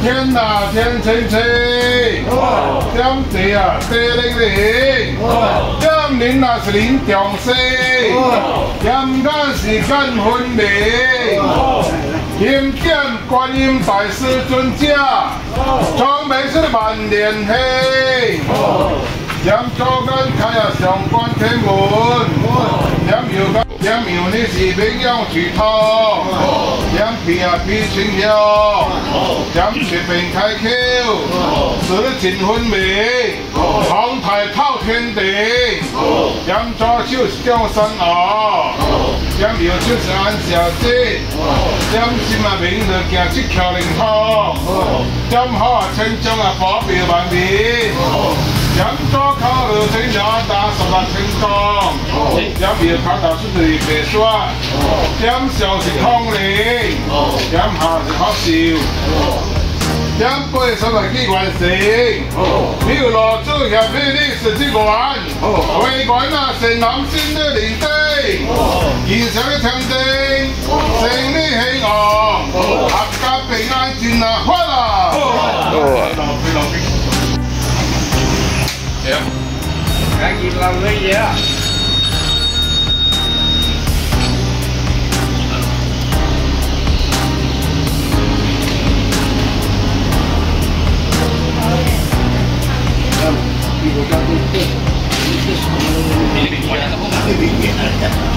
天啊天清清，点地啊地灵灵，点人啊是人重视，点眼是眼分明，迎见观音大师尊者，长眉是万年黑。点左眼开啊上关天门，点右眼点右呢是明阳巨汤，点鼻啊鼻清香，点舌边开口，是真分明，航太靠天地，点左手是江山啊，点右手是安小姐，点心啊明日行七桥灵通，点好啊千江啊保庇万民。点左靠二千两打十六千公，点右靠头出嚟白刷，点上是通灵，点下是好笑，点背上来几万成，表罗主协俾你十几万，为管那成南新的领队，现场的场地，胜利喜乐，合家平安进啊快乐。Yep. That you lovely, yeah.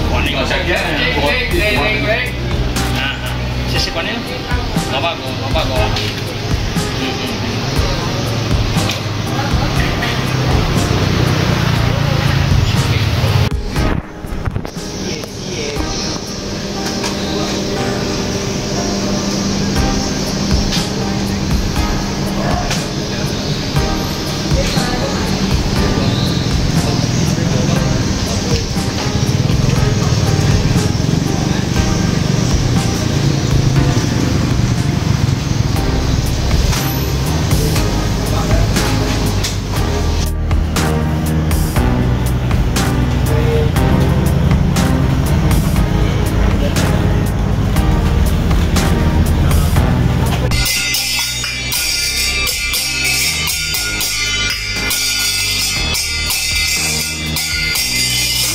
Kuning saja. Kuning, kuning, kuning.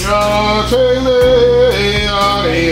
Chele Hare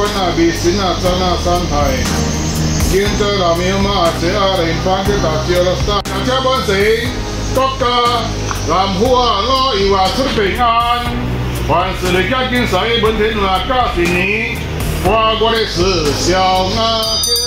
我们的微啊也是真的真的现在老板娘嘛也是二零一八年的大姐大家放心国家政府啊老幼啊出平安凡事得家给上一辈人来做才行不怕的们笑我傻